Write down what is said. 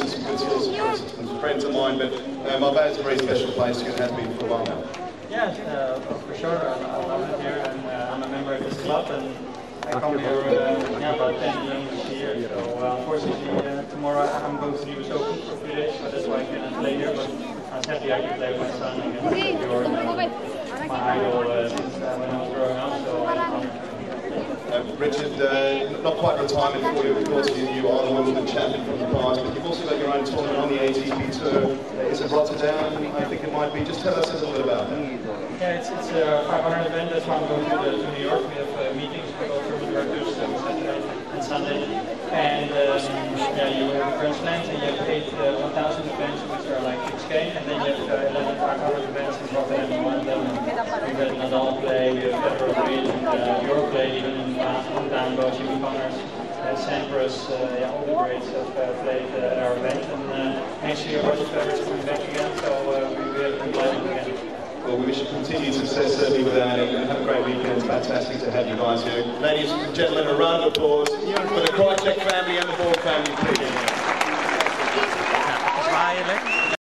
obviously some good skills from friends of mine, but uh, Marbella is a very special place and has been for a while now. Yeah, uh, for sure. I, I love it here, and uh, I'm a member of this club, and I come here uh, yeah, about 10 years a year. So uh, unfortunately, uh, tomorrow I'm going to US Open for a few days, so that's why I cannot play here. But I was happy I could play with my son Bjorn, uh, my idol since uh, when I was growing up. So um, Uh, Richard, uh, not quite retirement for you, of course, you, you are the Wimbledon champion from the past, but you've also got your own tournament on the ATP Tour. Uh, is it Rotterdam? I think it might be. Just tell us a little bit about it. Yeah, it's, it's a 500 event. That's why I'm going to, the, to New York. We have uh, meetings with all tournament directors on Saturday and Sunday. And um, yeah, you have Grand Slams and you have eight uh, 1,000 events, which are like 6K. And then you have uh, 11 500 events in Rotterdam and London. We've had Nadal play, we have Federer play, and uh, Euro play, even in uh, down Bosch, Jimmy Connors, Sampras, uh, yeah, all the greats have uh, played uh, at our event. And uh, next year, Roger Federer is coming back again, so uh, we, we have a good again. Well, we wish you continued success, certainly with that, and have a great weekend. Fantastic to have you guys here. Ladies and gentlemen, a round of applause for the Krajicek family and the Borg family, please. Zwaaien, lekker.